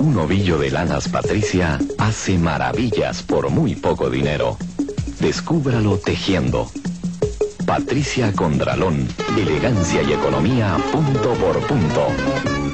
Un ovillo de lanas Patricia hace maravillas por muy poco dinero. Descúbralo tejiendo. Patricia Contralón, elegancia y economía punto por punto.